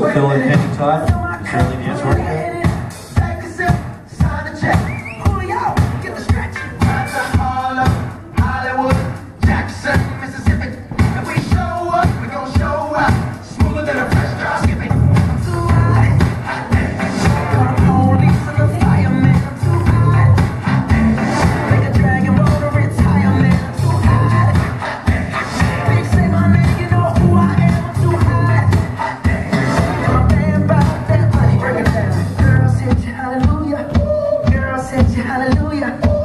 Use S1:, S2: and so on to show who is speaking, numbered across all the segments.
S1: with Phil and
S2: time. Todd, the
S1: Nansworth. Hallelujah.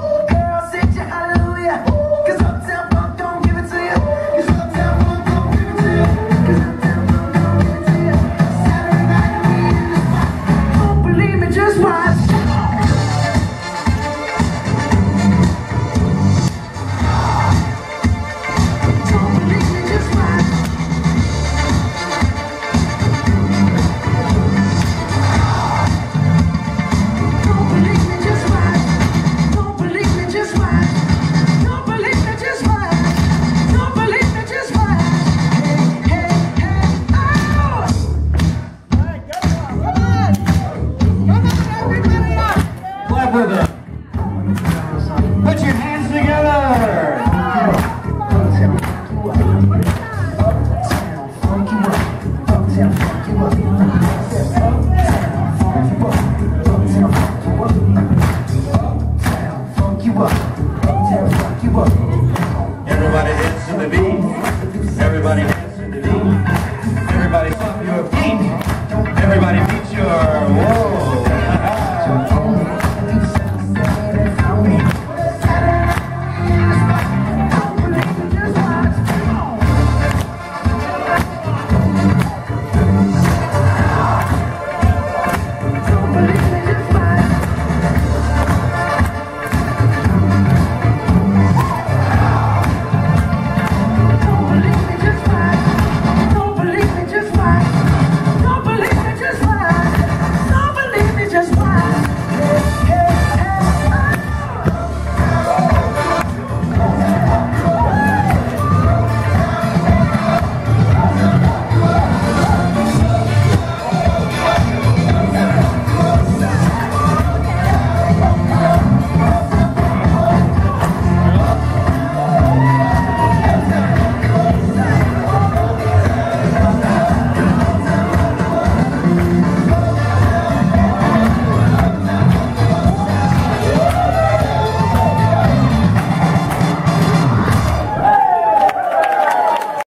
S1: Put your hands together. Everybody dance to the beat. Everybody dance to the beat. Everybody pump your feet. Everybody beat your wall.